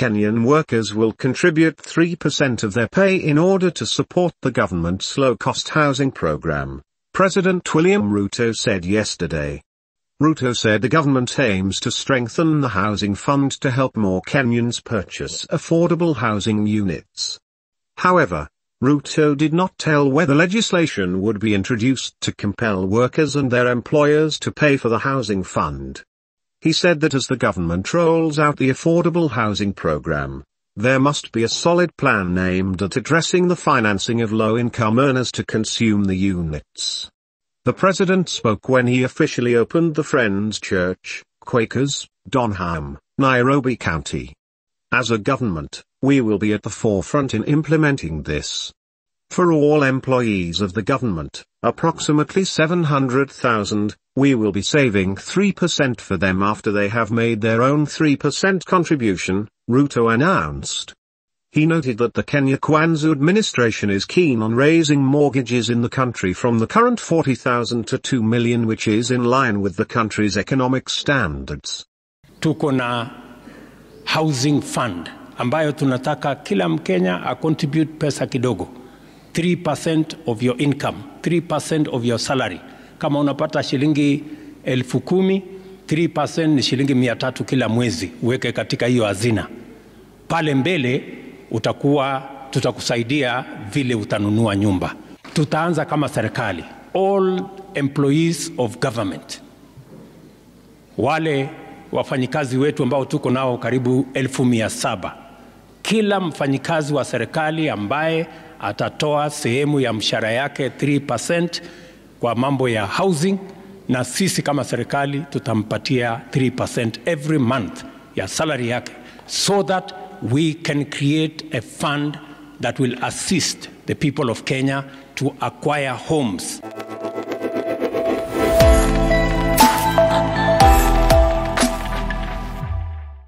Kenyan workers will contribute 3% of their pay in order to support the government's low-cost housing program, President William Ruto said yesterday. Ruto said the government aims to strengthen the housing fund to help more Kenyans purchase affordable housing units. However, Ruto did not tell whether legislation would be introduced to compel workers and their employers to pay for the housing fund. He said that as the government rolls out the affordable housing program, there must be a solid plan aimed at addressing the financing of low-income earners to consume the units. The president spoke when he officially opened the Friends Church, Quakers, Donholm, Nairobi County. As a government, we will be at the forefront in implementing this. For all employees of the government, approximately 700,000, we will be saving 3% for them after they have made their own 3% contribution, Ruto announced. He noted that the Kenya Kwanza administration is keen on raising mortgages in the country from the current 40,000 to 2 million which is in line with the country's economic standards. Tuko na housing fund ambayo tunataka kila Mkenya a contribute pesa kidogo 3% of your income 3% of your salary. Kama unapata shilingi elfu kumi 3% ni shilingi mia tatu kila mwezi uweke katika hiyo hazina. Pale mbele utakuwa tutakusaidia vile utanunua nyumba. Tutaanza kama serikali all employees of government. Wale wafanyikazi wetu ambao tuko nao karibu elfu mia saba. Kila mfanyikazi wa serikali ambaye atatoa sehemu ya mshahara yake 3% kwa mambo ya housing na sisi kama serikali tutampatia 3% every month ya salary yake so that we can create a fund that will assist the people of Kenya to acquire homes.